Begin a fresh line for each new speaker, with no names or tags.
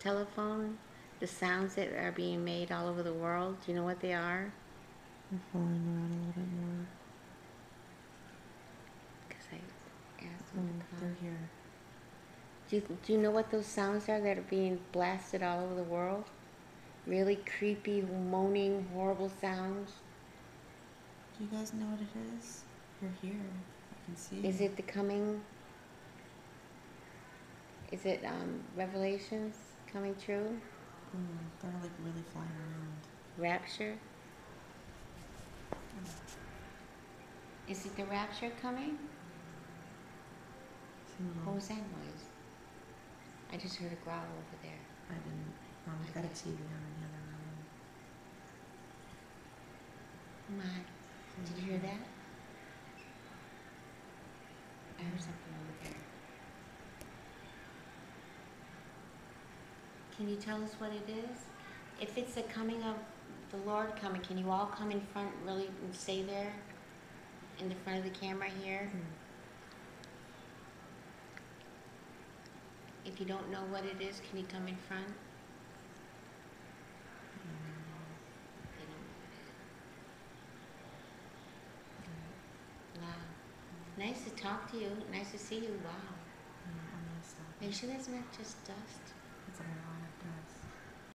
telephone, the sounds that are being made all over the world? Do you know what they are?
I'm following around a little bit more.
Because I asked
Oh,
them to
they're
come.
here.
Do you, do you know what those sounds are that are being blasted all over the world? Really creepy, moaning, horrible sounds.
Do you guys know what it is? You're here. I can see.
Is it the coming? Is it um, Revelations coming true?
Mm, they're like really flying around.
Rapture? Is it the rapture coming?
Hmm,
What was that noise? I just heard a growl over there.
I didn't. Um, I got a TV on in the other room.
My, did you hear that? I heard something over there. Can you tell us what it is? If it's the coming of the Lord coming, can you all come in front really and stay there? In the front of the camera here?
Hmm.
If you don't know what it is, can you come in front? They don't know what it is. Wow. Nice to talk to you. Nice to see you. Wow.
Mm, I'm gonna stop.
Are you sure that's not just dust?
marijuana does.